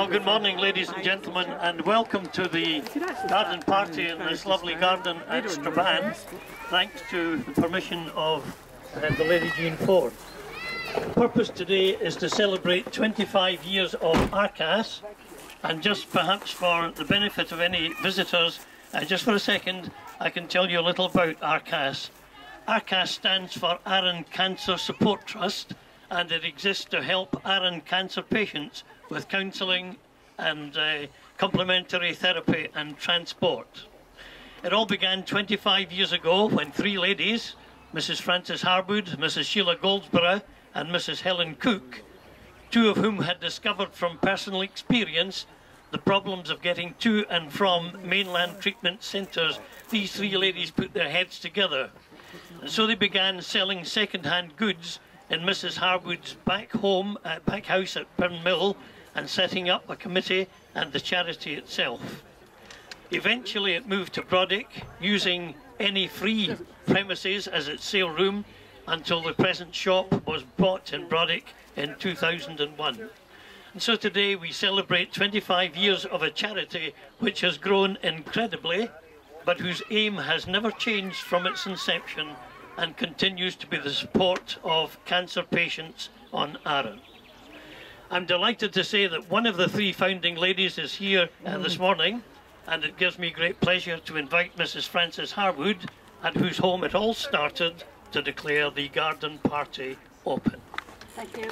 Well, good morning, ladies and gentlemen, and welcome to the garden party in this lovely garden at Strabane, thanks to the permission of uh, the Lady Jean Fforde. The purpose today is to celebrate 25 years of ARCAS, and just perhaps for the benefit of any visitors, uh, just for a second, I can tell you a little about ARCAS. ARCAS stands for Arran Cancer Support Trust, and it exists to help Arran cancer patients with counselling and uh, complementary therapy and transport. It all began 25 years ago when three ladies, Mrs. Frances Harwood, Mrs. Sheila Goldsborough, and Mrs. Helen Cook, two of whom had discovered from personal experience the problems of getting to and from mainland treatment centres, these three ladies put their heads together. And so they began selling second-hand goods in Mrs. Harwood's back home, uh, back house at Mill, and setting up a committee and the charity itself. Eventually it moved to Brodick, using any free premises as its sale room until the present shop was bought in Brodick in 2001. And so today we celebrate 25 years of a charity which has grown incredibly, but whose aim has never changed from its inception and continues to be the support of cancer patients on Arran. I'm delighted to say that one of the three founding ladies is here uh, this morning, and it gives me great pleasure to invite Mrs. Frances Harwood, at whose home it all started, to declare the garden party open. Thank you.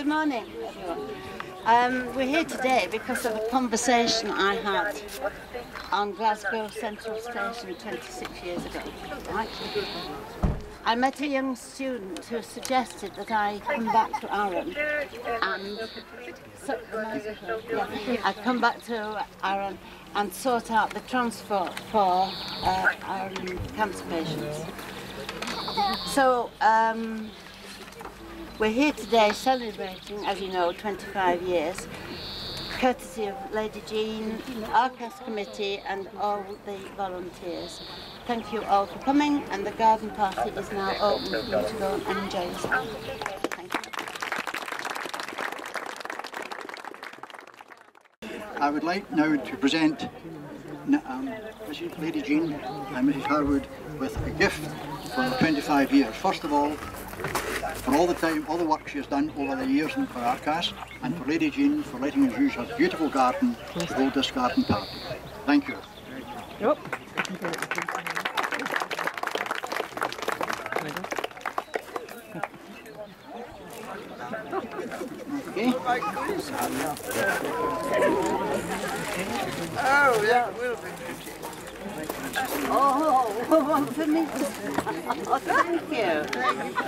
Good morning. Um, we're here today because of a conversation I had on Glasgow Central Station 26 years ago. Right? I met a young student who suggested that I come back to Arran and yeah, I come back to Arran and sort out the transport for uh, Arran cancer patients. So um, we're here today celebrating, as you know, 25 years, courtesy of Lady Jean, ARCAS committee and all the volunteers. Thank you all for coming and the garden party is now open for you to go and enjoy yourself. Thank you. I would like now to present um, Lady Jean and Mrs Harwood with a gift for 25 years. First of all, for all the time, all the work she has done over the years in for Arcas, and for Lady Jean for letting us use her beautiful garden to hold this garden party. Thank you. Yep. Okay. Oh, that will be One for me. Oh, thank you. Thank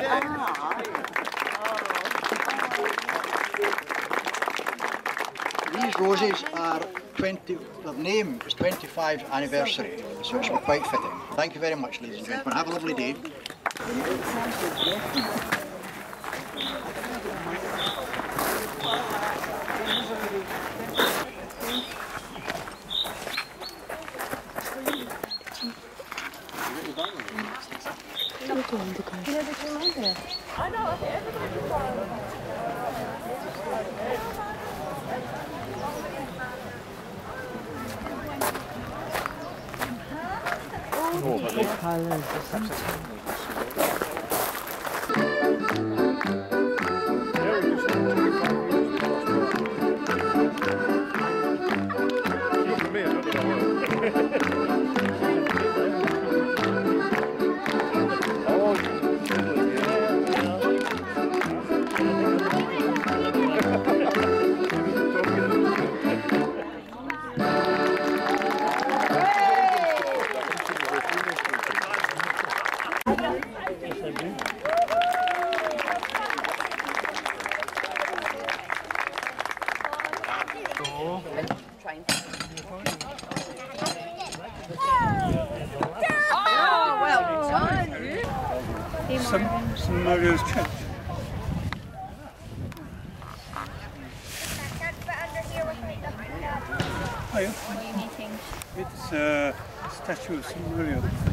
you. These roses are 20, their name is 25th anniversary, so it's quite fitting. Thank you very much, ladies and gentlemen. Have a lovely day. oh Colors. Oh, but the colors are something. St. St. Molio's Church. Hiya. It's uh, a statue of St. Molio.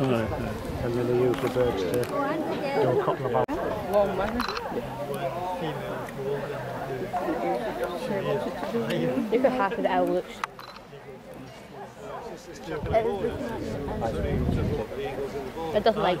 And then they use the birds to do a couple of hours. Look half of the owl looks. Like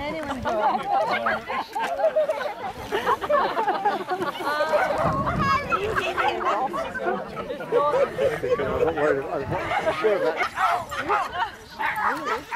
I'm not worried. I'm not sure that oh,